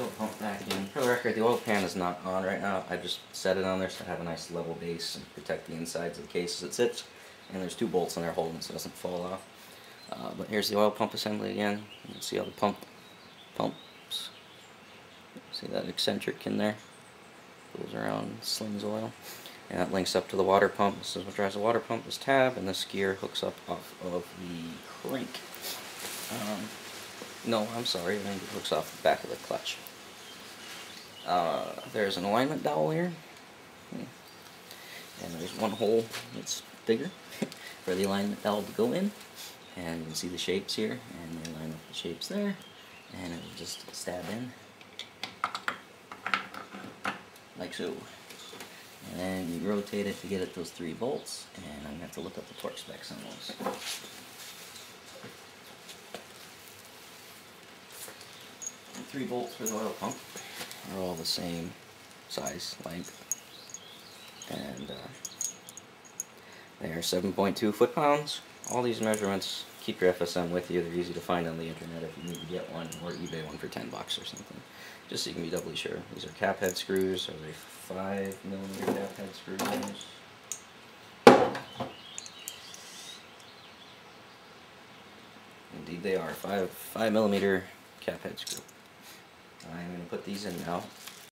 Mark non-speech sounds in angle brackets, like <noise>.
oil pump back in. For the record, the oil pan is not on right now. I just set it on there so I have a nice level base and protect the insides of the case as it sits. And there's two bolts in there holding so it doesn't fall off. Uh, but here's the oil pump assembly again. You can see how the pump pumps. See that eccentric in there? Goes around, slings oil. And that links up to the water pump. This is what drives the water pump, this tab, and this gear hooks up off of the crank. Um, no, I'm sorry, it hooks off the back of the clutch. Uh, there's an alignment dowel here. And there's one hole that's bigger <laughs> for the alignment dowel to go in. And you can see the shapes here, and they line up the shapes there. And it will just stab in. Like so. And then you rotate it to get at those three bolts, and I'm going to have to look up the torque specs on those. Three bolts for the oil pump are all the same size, length, and uh, they are 7.2 foot-pounds. All these measurements, keep your FSM with you. They're easy to find on the internet if you need to get one, or eBay one for 10 bucks or something. Just so you can be doubly sure. These are cap head screws. Are they 5 millimeter cap head screws? Indeed they are. 5, five millimeter cap head screw. I'm going to put these in now.